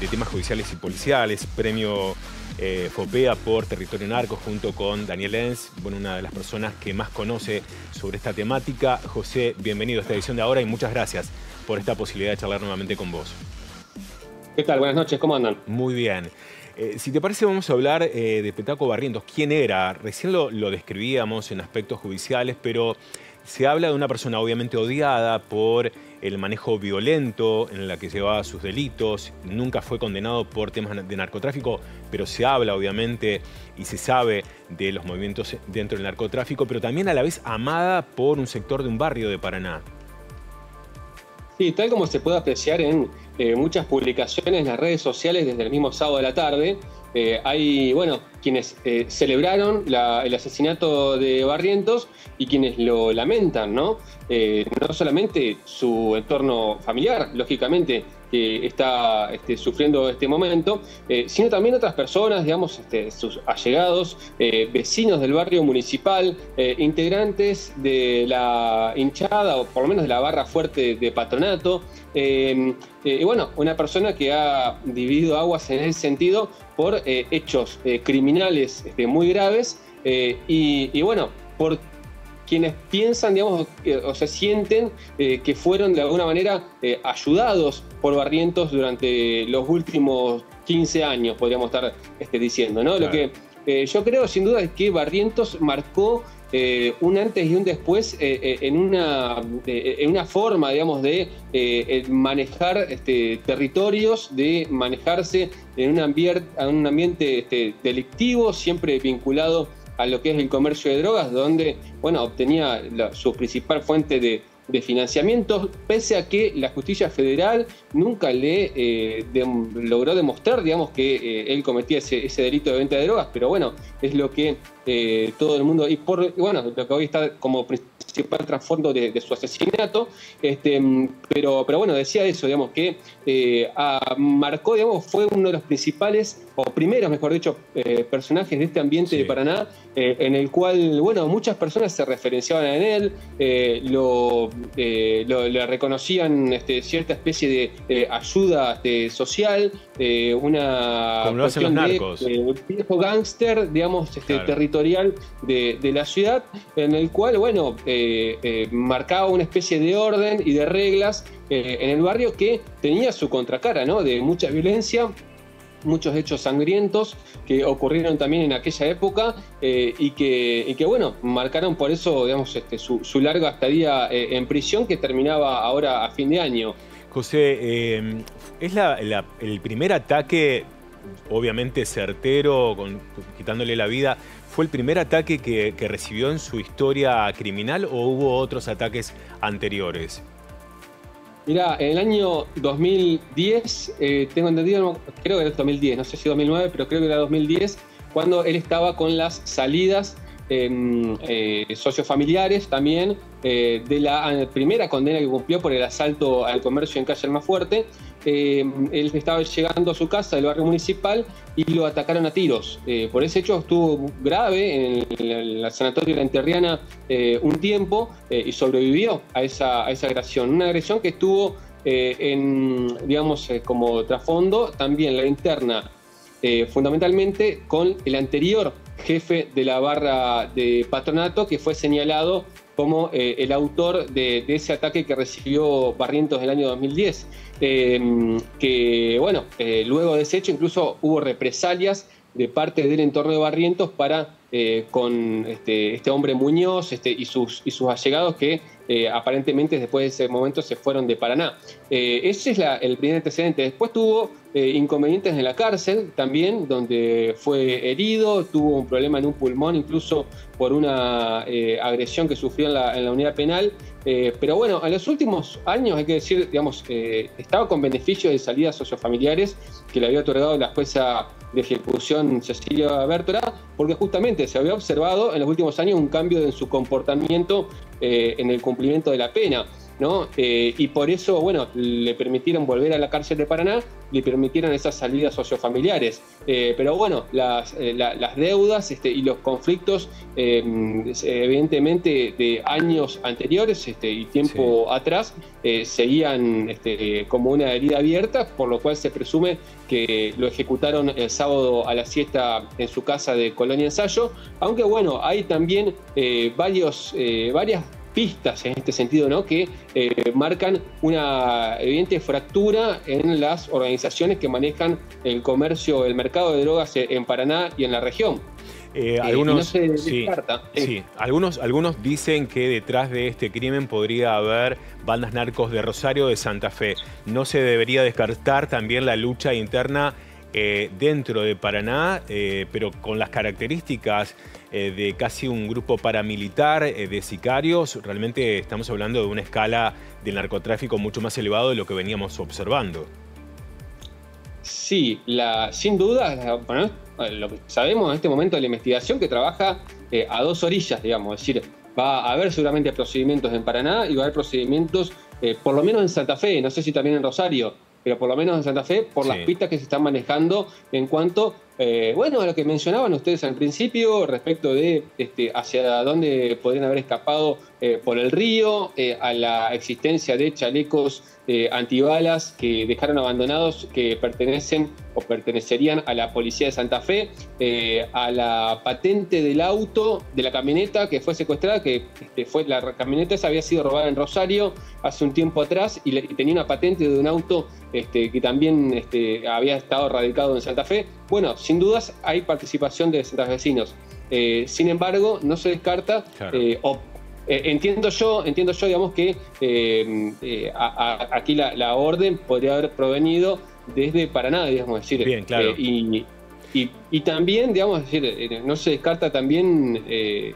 de temas judiciales y policiales, premio eh, FOPEA por Territorio Narco, junto con Daniel Enz, bueno, una de las personas que más conoce sobre esta temática. José, bienvenido a esta edición de ahora y muchas gracias por esta posibilidad de charlar nuevamente con vos. ¿Qué tal? Buenas noches, ¿cómo andan? Muy bien. Eh, si te parece, vamos a hablar eh, de Petaco Barrientos. ¿Quién era? Recién lo, lo describíamos en aspectos judiciales, pero se habla de una persona obviamente odiada por el manejo violento en la que llevaba sus delitos, nunca fue condenado por temas de narcotráfico, pero se habla obviamente y se sabe de los movimientos dentro del narcotráfico, pero también a la vez amada por un sector de un barrio de Paraná. Sí, tal como se puede apreciar en eh, muchas publicaciones en las redes sociales desde el mismo sábado de la tarde, eh, hay, bueno, quienes eh, celebraron el asesinato de Barrientos y quienes lo lamentan, ¿no? Eh, no solamente su entorno familiar, lógicamente, que está este, sufriendo este momento, sino también otras personas, digamos, este, sus allegados, vecinos del barrio municipal, integrantes de la hinchada o por lo menos de la barra fuerte de patronato. y bueno, una persona que ha dividido aguas en ese sentido por eh, hechos eh, criminales este, muy graves eh, y, bueno, por quienes piensan, digamos, o se sienten que fueron de alguna manera ayudados por Barrientos durante los últimos 15 años, podríamos estar este, diciendo, ¿no? Lo que yo creo sin duda es que Barrientos marcó eh, un antes y un después eh, eh, en, una, en una forma, digamos, de manejar este, territorios, de manejarse en un, ambiente, un ambiente este, delictivo, siempre vinculado a lo que es el comercio de drogas, donde, bueno, obtenía su principal fuente de, de financiamientos, pese a que la justicia federal nunca le eh, logró demostrar, digamos, que eh, él cometía ese, delito de venta de drogas, pero bueno, es lo que eh, todo el mundo, y por, bueno, lo que hoy está como principal trasfondo de, su asesinato, este, pero, pero bueno, decía eso, digamos, que marcó, digamos, fue uno de los principales, o primeros, mejor dicho, personajes de este ambiente de Paraná, en el cual, bueno, muchas personas se referenciaban en él, lo eh, le reconocían este, cierta especie de ayuda este, social, eh, una Como lo hacen los narcos. De, viejo gángster, digamos, este, territorial de, la ciudad, en el cual, bueno, eh, marcaba una especie de orden y de reglas en el barrio que tenía su contracara, ¿no? De mucha violencia muchos hechos sangrientos que ocurrieron también en aquella época eh, y, que, que, bueno, marcaron por eso, digamos, este, su, larga estadía eh, en prisión que terminaba ahora a fin de año. José, eh, es el primer ataque, obviamente certero, quitándole la vida, ¿fue el primer ataque que recibió en su historia criminal o hubo otros ataques anteriores? Mira, en el año 2010, eh, tengo entendido, creo que era 2010, no sé si 2009, pero creo que era 2010, cuando él estaba con las salidas em, eh, sociofamiliares también eh, de la primera condena que cumplió por el asalto al comercio en calle más Fuerte. Eh, él estaba llegando a su casa del barrio municipal y lo atacaron a tiros. Eh, por ese hecho estuvo grave en la sanatorio de la Enterriana un tiempo y sobrevivió a esa, a esa agresión. Una agresión que estuvo en, digamos, como trasfondo también la interna, fundamentalmente con el anterior jefe de la barra de patronato que fue señalado como eh, el autor de, ese ataque que recibió Barrientos en el año 2010. Em, que, bueno, eh, luego de ese hecho incluso hubo represalias de parte del entorno de Barrientos para eh, con este, este, hombre Muñoz este, y, sus, y sus allegados que aparentemente después de ese momento se fueron de Paraná. ese es el primer antecedente. Después tuvo inconvenientes en la cárcel también, donde fue herido, tuvo un problema en un pulmón, incluso por una eh, agresión que sufrió en la, unidad penal. Eh, pero bueno, en los últimos años, hay que decir, digamos, eh, estaba con beneficio de salidas sociofamiliares que le había otorgado la jueza de ejecución Cecilia Bertora, porque justamente se había observado en los últimos años un cambio en su comportamiento en el cumplimiento de la pena. ¿No? y por eso, bueno, le permitieron volver a la cárcel de Paraná, le permitieron esas salidas sociofamiliares. pero bueno, las, las deudas este, y los conflictos, evidentemente, de años anteriores este, y tiempo atrás, seguían este, como una herida abierta, por lo cual se presume que lo ejecutaron el sábado a la siesta en su casa de Colonia Ensayo, aunque bueno, hay también eh, varios, eh, varias pistas en este sentido, ¿no? que eh, marcan una evidente fractura en las organizaciones que manejan el comercio, el mercado de drogas en Paraná y en la región. algunos, sí, Algunos, algunos dicen que detrás de este crimen podría haber bandas narcos de Rosario de Santa Fe. No se debería descartar también la lucha interna eh, dentro de Paraná, eh, pero con las características eh, de casi un grupo paramilitar de sicarios, realmente estamos hablando de una escala de narcotráfico mucho más elevado de lo que veníamos observando. Sí, sin duda, lo que sabemos en este momento de la investigación que trabaja a dos orillas, digamos, es decir, va a haber seguramente procedimientos en Paraná y va a haber procedimientos, por lo menos en Santa Fe, no sé si también en Rosario, pero por lo menos en Santa Fe, por las pistas que se están manejando en cuanto, eh, bueno, a lo que mencionaban ustedes al principio respecto de este, hacia dónde podrían haber escapado eh, por el río, eh, a la existencia de chalecos antibalas que dejaron abandonados, que pertenecen o pertenecerían a la policía de Santa Fe, a la patente del auto, de la camioneta que fue secuestrada, que este, fue la camioneta esa había sido robada en Rosario hace un tiempo atrás y, tenía una patente de un auto este, que también este, había estado radicado en Santa Fe. Bueno, sin dudas hay participación de santafesinos. Eh, sin embargo, no se descarta eh, entiendo yo, entiendo yo, digamos, que eh, eh, aquí la, orden podría haber provenido desde Paraná, digamos, decir. Bien, claro. Y, y, también, digamos, decir, no se descarta también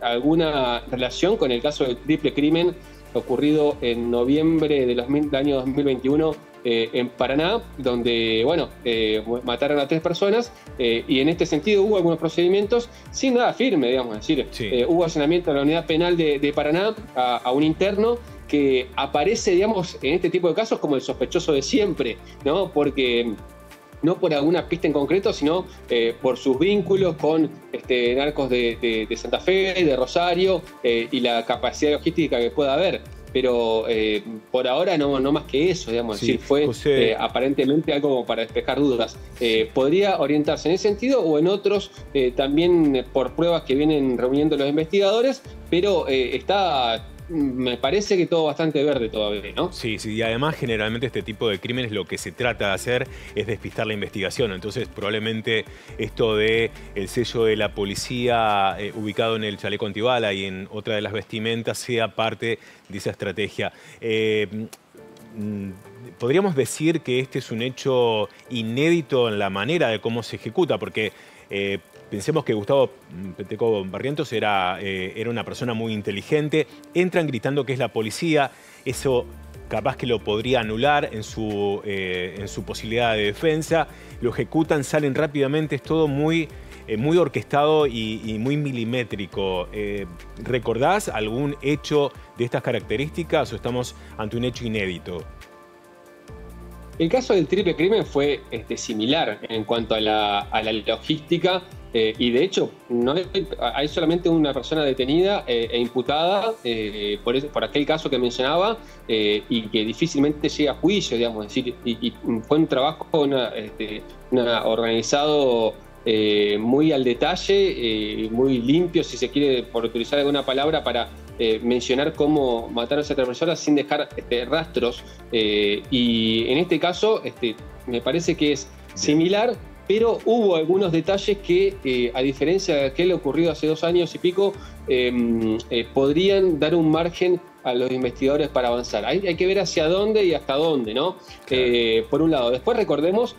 alguna relación con el caso del triple crimen ocurrido en noviembre del año 2021 eh, en Paraná, donde, bueno, eh, mataron a tres personas eh, y en este sentido hubo algunos procedimientos sin nada firme, digamos, decir, hubo allanamiento a la unidad penal de, Paraná a, un interno que aparece, digamos, en este tipo de casos como el sospechoso de siempre, ¿no? Porque no por alguna pista en concreto, sino por sus vínculos con este, narcos de, de Santa Fe, de Rosario y la capacidad logística que pueda haber pero eh, por ahora no, no más que eso, digamos, decir, fue eh, aparentemente algo para despejar dudas. Eh, ¿Podría orientarse en ese sentido o en otros también por pruebas que vienen reuniendo los investigadores, pero está me parece que todo bastante verde todavía, ¿no? Sí, sí, y además generalmente este tipo de crímenes lo que se trata de hacer es despistar la investigación, entonces probablemente esto de el sello de la policía eh, ubicado en el chaleco antibala y en otra de las vestimentas sea parte de esa estrategia. Eh, mm, podríamos decir que este es un hecho inédito en la manera de cómo se ejecuta, porque eh, Pensemos que Gustavo Peteco Barrientos era, eh, era una persona muy inteligente. Entran gritando que es la policía. Eso capaz que lo podría anular en su, eh, en su posibilidad de defensa. Lo ejecutan, salen rápidamente. Es todo muy, eh, muy orquestado y, muy milimétrico. ¿Recordás algún hecho de estas características o estamos ante un hecho inédito? El caso del triple crimen fue este, similar en cuanto a la logística eh, y de hecho, no hay, solamente una persona detenida eh, e imputada eh, por, por, aquel caso que mencionaba y que difícilmente llega a juicio, digamos. decir, y, fue un trabajo este, organizado muy al detalle, muy limpio, si se quiere, por utilizar alguna palabra, para mencionar cómo mataron a esa persona sin dejar este, rastros. y en este caso, este, me parece que es similar pero hubo algunos detalles que, eh, a diferencia de aquel ocurrido hace dos años y pico, em, eh, podrían dar un margen a los investigadores para avanzar. Hay, hay que ver hacia dónde y hasta dónde, ¿no? Eh, por un lado. Después recordemos,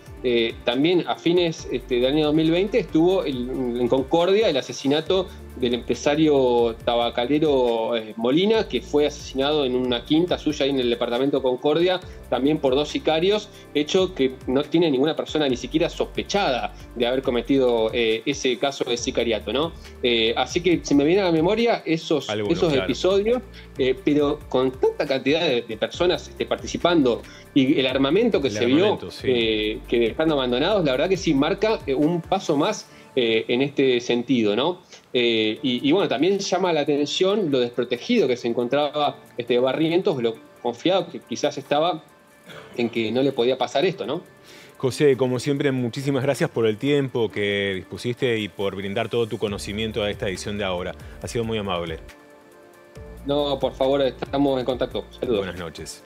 también a fines este, del año 2020 estuvo en Concordia el asesinato del empresario tabacalero eh, Molina, que fue asesinado en una quinta suya ahí en el departamento Concordia, también por dos sicarios, hecho que no tiene ninguna persona ni siquiera sospechada de haber cometido eh, ese caso de sicariato, ¿no? Eh, así que se me viene a la memoria esos, esos episodios, pero con tanta cantidad de, personas este, participando y el armamento que se vio que están abandonados, la verdad que sí marca un paso más en este sentido, ¿no? Eh, y, bueno, también llama la atención lo desprotegido que se encontraba este Barrientos, lo confiado que quizás estaba en que no le podía pasar esto, ¿no? José, como siempre, muchísimas gracias por el tiempo que dispusiste y por brindar todo tu conocimiento a esta edición de ahora. Ha sido muy amable. No, por favor, estamos en contacto. Saludos. Buenas noches.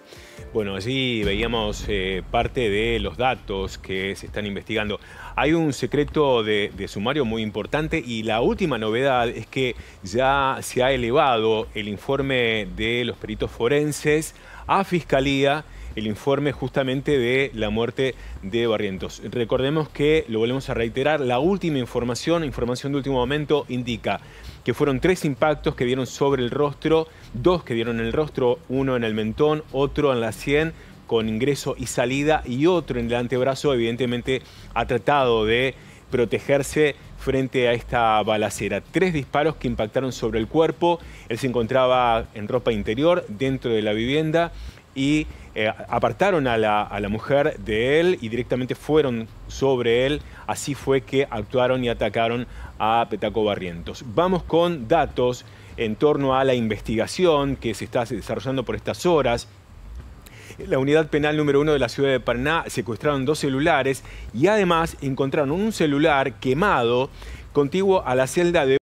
Bueno, allí veíamos eh, parte de los datos que se están investigando. Hay un secreto de, sumario muy importante y la última novedad es que ya se ha elevado el informe de los peritos forenses a Fiscalía el informe justamente de la muerte de Barrientos. Recordemos que, lo volvemos a reiterar, la última información, información de último momento, indica que fueron tres impactos que dieron sobre el rostro, dos que dieron en el rostro, uno en el mentón, otro en la sien, con ingreso y salida y otro en el antebrazo, evidentemente ha tratado de protegerse frente a esta balacera. Tres disparos que impactaron sobre el cuerpo, él se encontraba en ropa interior dentro de la vivienda y eh, apartaron a la, a la, mujer de él y directamente fueron sobre él. Así fue que actuaron y atacaron a Petaco Barrientos. Vamos con datos en torno a la investigación que se está desarrollando por estas horas la unidad penal número uno de la ciudad de Paraná secuestraron dos celulares y además encontraron un celular quemado contiguo a la celda de